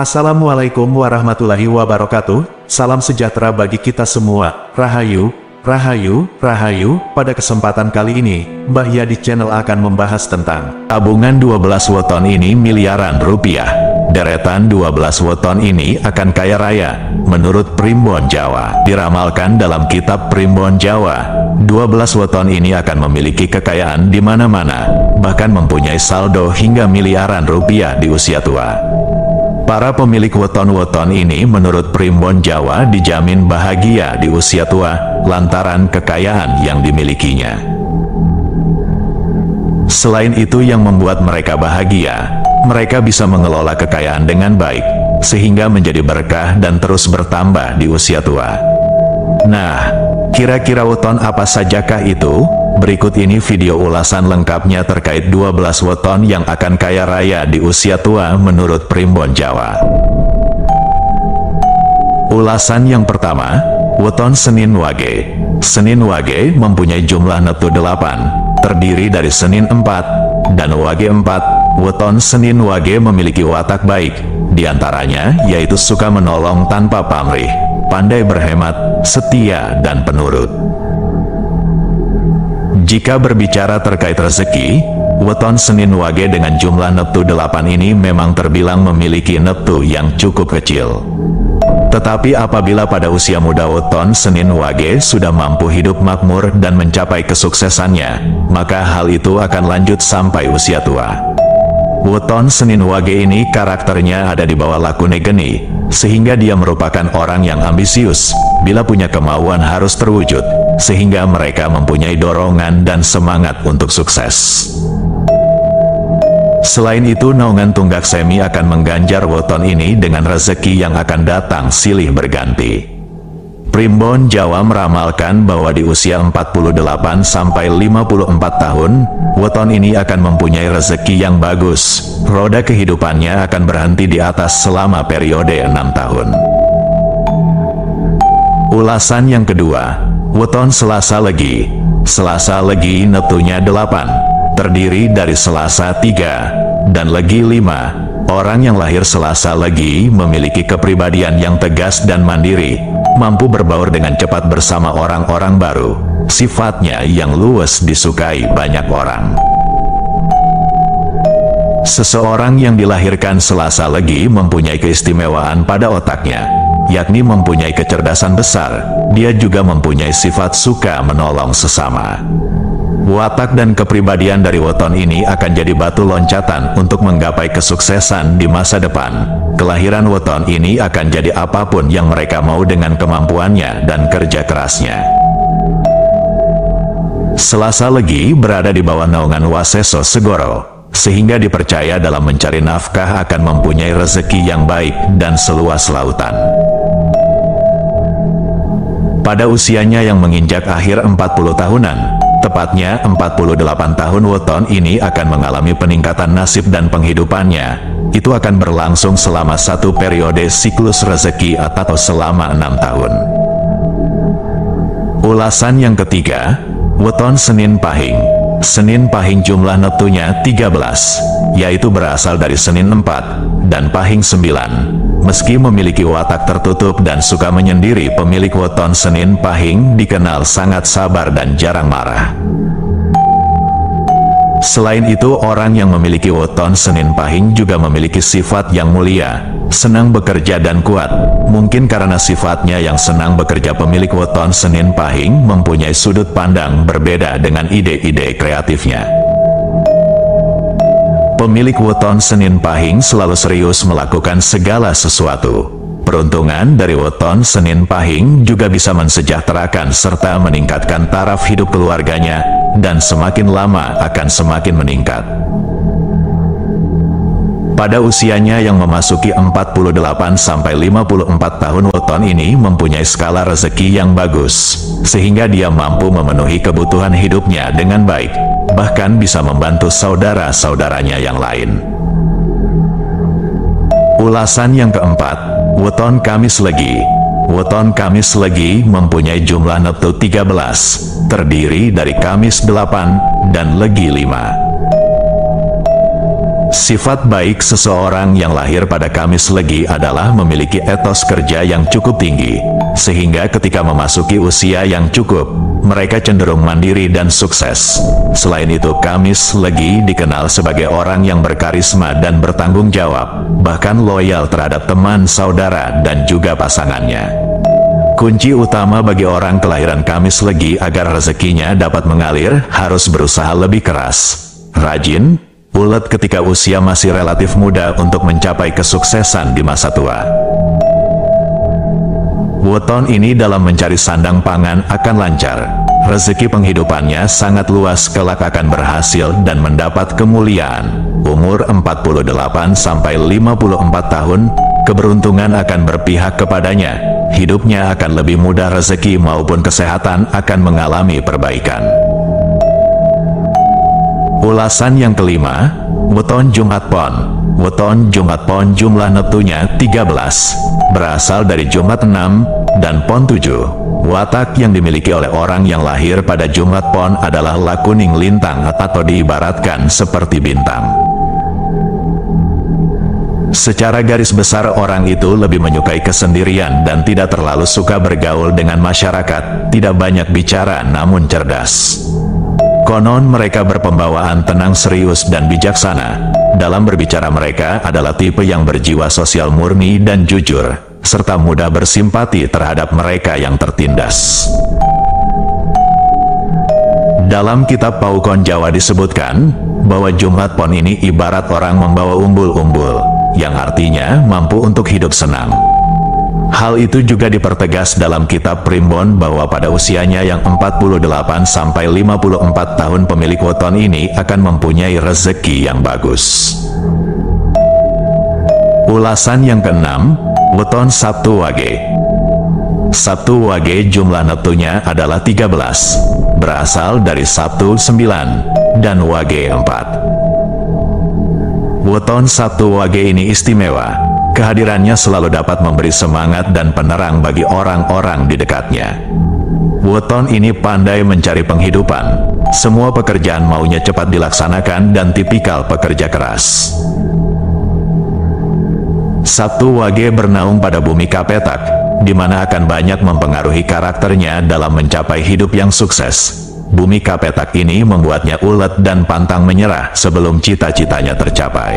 Assalamualaikum warahmatullahi wabarakatuh, salam sejahtera bagi kita semua, Rahayu, Rahayu, Rahayu, pada kesempatan kali ini, Mbah Ya di channel akan membahas tentang tabungan 12 weton ini miliaran rupiah. Deretan 12 weton ini akan kaya raya, menurut Primbon Jawa. Diramalkan dalam kitab Primbon Jawa, 12 weton ini akan memiliki kekayaan di mana-mana, bahkan mempunyai saldo hingga miliaran rupiah di usia tua. Para pemilik weton-weton ini menurut Primbon Jawa dijamin bahagia di usia tua lantaran kekayaan yang dimilikinya. Selain itu yang membuat mereka bahagia, mereka bisa mengelola kekayaan dengan baik, sehingga menjadi berkah dan terus bertambah di usia tua. Nah, kira-kira weton apa sajakah itu? Berikut ini video ulasan lengkapnya terkait 12 weton yang akan kaya raya di usia tua menurut Primbon Jawa. Ulasan yang pertama, weton Senin Wage. Senin Wage mempunyai jumlah netu 8, terdiri dari Senin 4 dan Wage 4. Weton Senin Wage memiliki watak baik, di antaranya yaitu suka menolong tanpa pamrih, pandai berhemat, setia, dan penurut. Jika berbicara terkait rezeki, weton Senin Wage dengan jumlah neptu 8 ini memang terbilang memiliki neptu yang cukup kecil. Tetapi apabila pada usia muda weton Senin Wage sudah mampu hidup makmur dan mencapai kesuksesannya, maka hal itu akan lanjut sampai usia tua. Weton Senin Wage ini karakternya ada di bawah lakune geni, sehingga dia merupakan orang yang ambisius, bila punya kemauan harus terwujud, sehingga mereka mempunyai dorongan dan semangat untuk sukses. Selain itu, naungan tunggak semi akan mengganjar weton ini dengan rezeki yang akan datang silih berganti. Primbon Jawa meramalkan bahwa di usia 48 sampai 54 tahun, weton ini akan mempunyai rezeki yang bagus. Roda kehidupannya akan berhenti di atas selama periode 6 tahun. Ulasan yang kedua, weton Selasa Legi. Selasa Legi neptunya 8, terdiri dari Selasa 3 dan Legi 5. Orang yang lahir Selasa Legi memiliki kepribadian yang tegas dan mandiri, mampu berbaur dengan cepat bersama orang-orang baru, sifatnya yang luwes disukai banyak orang. Seseorang yang dilahirkan Selasa Legi mempunyai keistimewaan pada otaknya, yakni mempunyai kecerdasan besar, dia juga mempunyai sifat suka menolong sesama. Watak dan kepribadian dari weton ini akan jadi batu loncatan untuk menggapai kesuksesan di masa depan. Kelahiran weton ini akan jadi apa pun yang mereka mau dengan kemampuannya dan kerja kerasnya. Selasa Legi berada di bawah naungan Waseso Segoro, sehingga dipercaya dalam mencari nafkah akan mempunyai rezeki yang baik dan seluas lautan. Pada usianya yang menginjak akhir 40 tahunan, Tepatnya 48 tahun weton ini akan mengalami peningkatan nasib dan penghidupannya. Itu akan berlangsung selama satu periode siklus rezeki atau selama enam tahun. Ulasan yang ketiga, weton Senin Pahing. Senin Pahing jumlah neptunya 13, yaitu berasal dari Senin 4 dan Pahing 9. Meski memiliki watak tertutup dan suka menyendiri, pemilik weton Senin Pahing dikenal sangat sabar dan jarang marah. Selain itu, orang yang memiliki weton Senin Pahing juga memiliki sifat yang mulia, senang bekerja dan kuat. Mungkin karena sifatnya yang senang bekerja pemilik weton Senin Pahing mempunyai sudut pandang berbeda dengan ide-ide kreatifnya. Pemilik weton Senin Pahing selalu serius melakukan segala sesuatu. Peruntungan dari weton Senin Pahing juga bisa mensejahterakan serta meningkatkan taraf hidup keluarganya, dan semakin lama akan semakin meningkat. Pada usianya yang memasuki 48 sampai 54 tahun weton ini mempunyai skala rezeki yang bagus, sehingga dia mampu memenuhi kebutuhan hidupnya dengan baik bahkan bisa membantu saudara-saudaranya yang lain. Ulasan yang keempat, Weton Kamis Legi. Weton Kamis Legi mempunyai jumlah neptu 13, terdiri dari Kamis 8 dan Legi 5. Sifat baik seseorang yang lahir pada Kamis Legi adalah memiliki etos kerja yang cukup tinggi, sehingga ketika memasuki usia yang cukup, mereka cenderung mandiri dan sukses. Selain itu, Kamis Legi dikenal sebagai orang yang berkarisma dan bertanggung jawab, bahkan loyal terhadap teman, saudara, dan juga pasangannya. Kunci utama bagi orang kelahiran Kamis Legi agar rezekinya dapat mengalir harus berusaha lebih keras, rajin, ulet ketika usia masih relatif muda untuk mencapai kesuksesan di masa tua. Weton ini dalam mencari sandang pangan akan lancar. Rezeki penghidupannya sangat luas kelak akan berhasil dan mendapat kemuliaan. Umur 48 sampai 54 tahun, keberuntungan akan berpihak kepadanya. Hidupnya akan lebih mudah rezeki maupun kesehatan akan mengalami perbaikan. Ulasan yang kelima, Weton Jumat Pon. Weton Jumat Pon jumlah neptunya 13, berasal dari Jumat 6 dan Pon 7. Watak yang dimiliki oleh orang yang lahir pada Jumat Pon adalah lakuning lintang atau diibaratkan seperti bintang. Secara garis besar orang itu lebih menyukai kesendirian dan tidak terlalu suka bergaul dengan masyarakat, tidak banyak bicara namun cerdas. Konon mereka berpembawaan tenang serius dan bijaksana. Dalam berbicara mereka adalah tipe yang berjiwa sosial murni dan jujur, serta mudah bersimpati terhadap mereka yang tertindas. Dalam kitab Paukon Jawa disebutkan, bahwa Jumat Pon ini ibarat orang membawa umbul-umbul, yang artinya mampu untuk hidup senang. Hal itu juga dipertegas dalam kitab Primbon bahwa pada usianya yang 48 sampai 54 tahun pemilik weton ini akan mempunyai rezeki yang bagus. Ulasan yang keenam, weton Sabtu Wage. Sabtu Wage jumlah neptunya adalah 13, berasal dari Sabtu 9 dan Wage 4. Weton Sabtu Wage ini istimewa Kehadirannya selalu dapat memberi semangat dan penerang bagi orang-orang di dekatnya. Weton ini pandai mencari penghidupan. Semua pekerjaan maunya cepat dilaksanakan dan tipikal pekerja keras. Satu Wage bernaung pada bumi Kapetak, di mana akan banyak mempengaruhi karakternya dalam mencapai hidup yang sukses. Bumi Kapetak ini membuatnya ulet dan pantang menyerah sebelum cita-citanya tercapai.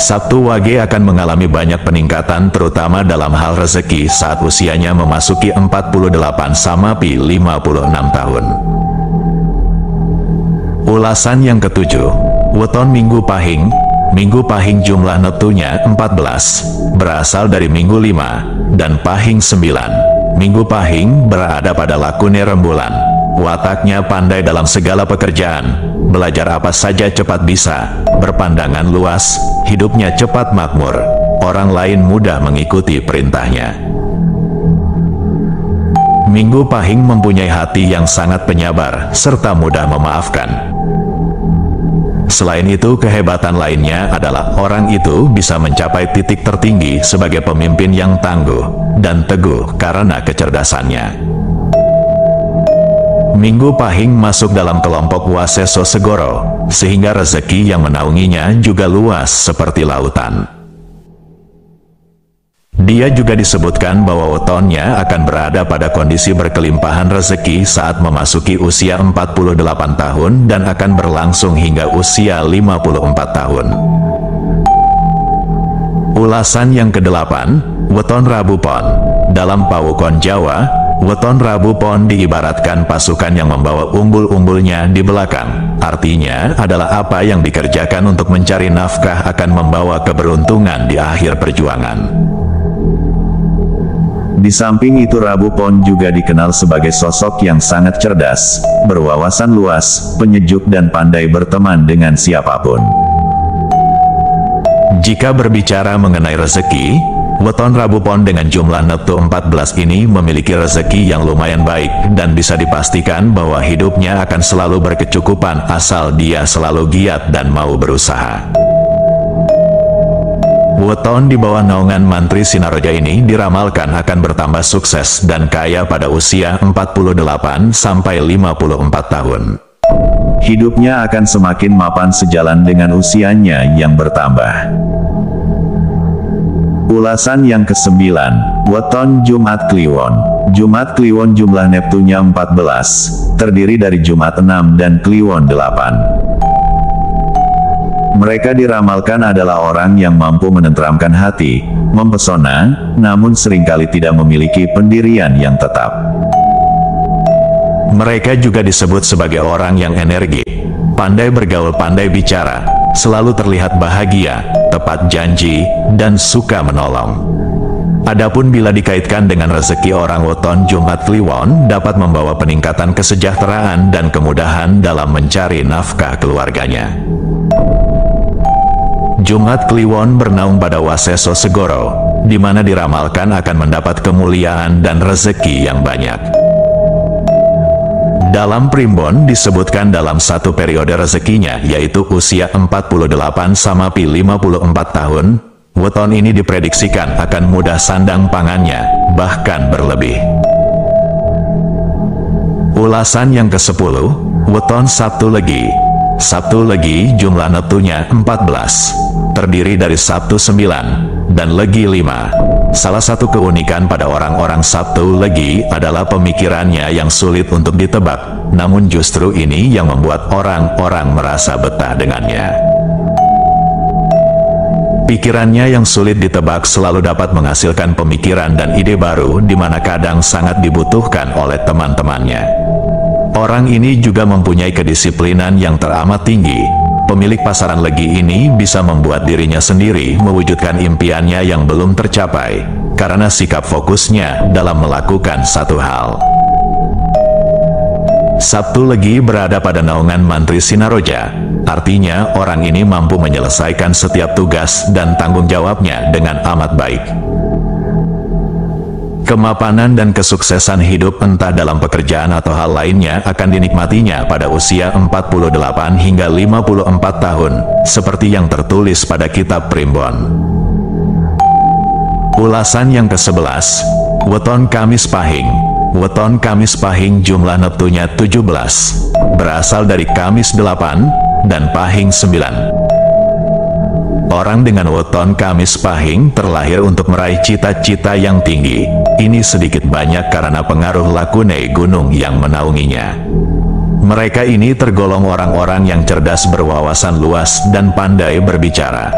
Sabtu Wage akan mengalami banyak peningkatan terutama dalam hal rezeki saat usianya memasuki 48 sama pi 56 tahun. Ulasan yang ketujuh, Weton Minggu Pahing, Minggu Pahing jumlah netunya 14, berasal dari Minggu 5, dan Pahing 9. Minggu Pahing berada pada lakune rembulan. Wataknya pandai dalam segala pekerjaan, belajar apa saja cepat bisa, berpandangan luas, hidupnya cepat makmur, orang lain mudah mengikuti perintahnya. Minggu Pahing mempunyai hati yang sangat penyabar, serta mudah memaafkan. Selain itu, kehebatan lainnya adalah orang itu bisa mencapai titik tertinggi sebagai pemimpin yang tangguh dan teguh karena kecerdasannya. Minggu Pahing masuk dalam kelompok Waseso Segoro, sehingga rezeki yang menaunginya juga luas seperti lautan. Dia juga disebutkan bahwa wetonnya akan berada pada kondisi berkelimpahan rezeki saat memasuki usia 48 tahun dan akan berlangsung hingga usia 54 tahun. Ulasan yang kedelapan, Weton Rabu Pon. Dalam Pawukon Jawa, Weton Rabu Pon diibaratkan pasukan yang membawa umbul-umbulnya di belakang. Artinya adalah apa yang dikerjakan untuk mencari nafkah akan membawa keberuntungan di akhir perjuangan. Di samping itu Rabu Pon juga dikenal sebagai sosok yang sangat cerdas, berwawasan luas, penyejuk dan pandai berteman dengan siapa pun. Jika berbicara mengenai rezeki, Weton Rabu Pon dengan jumlah neptu 14 ini memiliki rezeki yang lumayan baik dan bisa dipastikan bahwa hidupnya akan selalu berkecukupan asal dia selalu giat dan mau berusaha. Weton di bawah naungan Mantri Sinaroja ini diramalkan akan bertambah sukses dan kaya pada usia 48 sampai 54 tahun. Hidupnya akan semakin mapan sejalan dengan usianya yang bertambah. Ulasan yang kesembilan, Weton Jumat Kliwon. Jumat Kliwon jumlah Neptunya 14, terdiri dari Jumat 6 dan Kliwon 8. Mereka diramalkan adalah orang yang mampu menenteramkan hati, mempesona, namun sering kali tidak memiliki pendirian yang tetap. Mereka juga disebut sebagai orang yang energi, pandai bergaul pandai bicara, selalu terlihat bahagia, tepat janji, dan suka menolong. Adapun bila dikaitkan dengan rezeki orang weton Jumat Kliwon dapat membawa peningkatan kesejahteraan dan kemudahan dalam mencari nafkah keluarganya. Jumat Kliwon bernaung pada Waseso Segoro, di mana diramalkan akan mendapat kemuliaan dan rezeki yang banyak. Dalam primbon disebutkan dalam satu periode rezekinya yaitu usia 48 sama pi 54 tahun, weton ini diprediksikan akan mudah sandang pangannya, bahkan berlebih. Ulasan yang ke-10, weton Sabtu Legi. Sabtu Legi jumlah netunya 14, terdiri dari Sabtu 9, dan Legi 5. Salah satu keunikan pada orang-orang Sabtu Legi adalah pemikirannya yang sulit untuk ditebak, namun justru ini yang membuat orang-orang merasa betah dengannya. Pikirannya yang sulit ditebak selalu dapat menghasilkan pemikiran dan ide baru di mana kadang sangat dibutuhkan oleh teman-temannya. Orang ini juga mempunyai kedisiplinan yang teramat tinggi, Pemilik pasaran legi ini bisa membuat dirinya sendiri mewujudkan impiannya yang belum tercapai, karena sikap fokusnya dalam melakukan satu hal. Sabtu Legi berada pada naungan Mantri Sinaroja, artinya orang ini mampu menyelesaikan setiap tugas dan tanggung jawabnya dengan amat baik. Kemapanan dan kesuksesan hidup entah dalam pekerjaan atau hal lainnya akan dinikmatinya pada usia 48 hingga 54 tahun, seperti yang tertulis pada kitab Primbon. Ulasan yang ke-11, Weton Kamis Pahing Weton Kamis Pahing jumlah neptunya 17, berasal dari Kamis 8, dan Pahing 9. Orang dengan weton Kamis Pahing terlahir untuk meraih cita-cita yang tinggi. Ini sedikit banyak karena pengaruh lakune gunung yang menaunginya. Mereka ini tergolong orang-orang yang cerdas berwawasan luas dan pandai berbicara.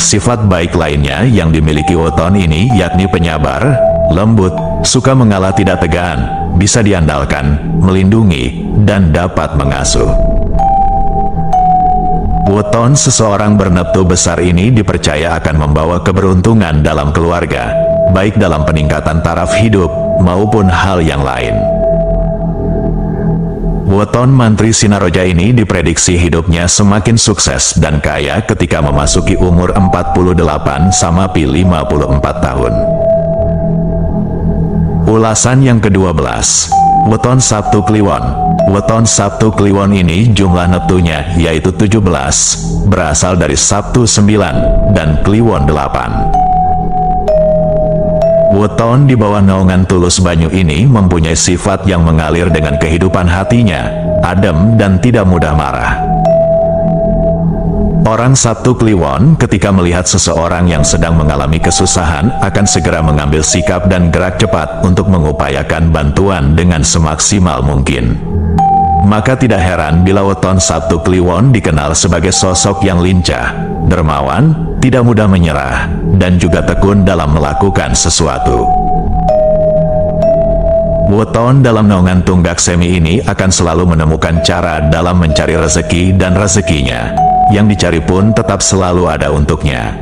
Sifat baik lainnya yang dimiliki weton ini yakni penyabar, lembut, suka mengalah tidak tegaan, bisa diandalkan, melindungi, dan dapat mengasuh. Weton seseorang berneptu besar ini dipercaya akan membawa keberuntungan dalam keluarga, baik dalam peningkatan taraf hidup maupun hal yang lain. Weton Mantri Sinaroja ini diprediksi hidupnya semakin sukses dan kaya ketika memasuki umur 48 sama pi 54 tahun. Ulasan yang ke-12 Weton Sabtu Kliwon Weton Sabtu Kliwon ini jumlah neptunya yaitu 17, berasal dari Sabtu 9 dan Kliwon 8. Weton di bawah naungan tulus banyu ini mempunyai sifat yang mengalir dengan kehidupan hatinya, adem dan tidak mudah marah. Orang Sabtu Kliwon ketika melihat seseorang yang sedang mengalami kesusahan akan segera mengambil sikap dan gerak cepat untuk mengupayakan bantuan dengan semaksimal mungkin. Maka tidak heran bila weton Sabtu Kliwon dikenal sebagai sosok yang lincah, dermawan, tidak mudah menyerah, dan juga tekun dalam melakukan sesuatu. Weton dalam naungan tunggak semi ini akan selalu menemukan cara dalam mencari rezeki dan rezekinya. Yang dicari pun tetap selalu ada untuknya.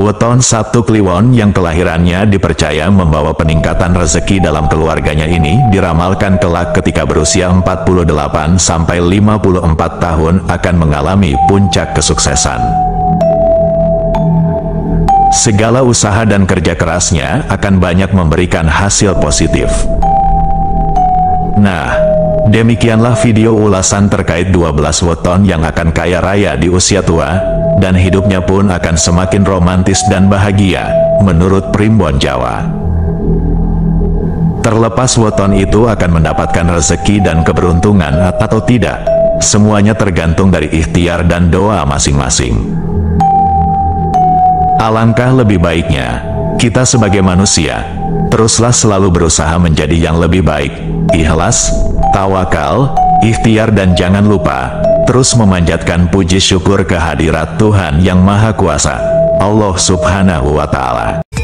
Weton Sabtu Kliwon yang kelahirannya dipercaya membawa peningkatan rezeki dalam keluarganya ini diramalkan kelak ketika berusia 48 sampai 54 tahun akan mengalami puncak kesuksesan. Segala usaha dan kerja kerasnya akan banyak memberikan hasil positif. Nah, demikianlah video ulasan terkait 12 weton yang akan kaya raya di usia tua, dan hidupnya pun akan semakin romantis dan bahagia, menurut Primbon Jawa. Terlepas weton itu akan mendapatkan rezeki dan keberuntungan atau tidak, semuanya tergantung dari ikhtiar dan doa masing-masing. Alangkah lebih baiknya, kita sebagai manusia, teruslah selalu berusaha menjadi yang lebih baik, ikhlas, tawakal, ikhtiar dan jangan lupa, terus memanjatkan puji syukur kehadirat Tuhan Yang Maha Kuasa, Allah Subhanahu wa Ta'ala.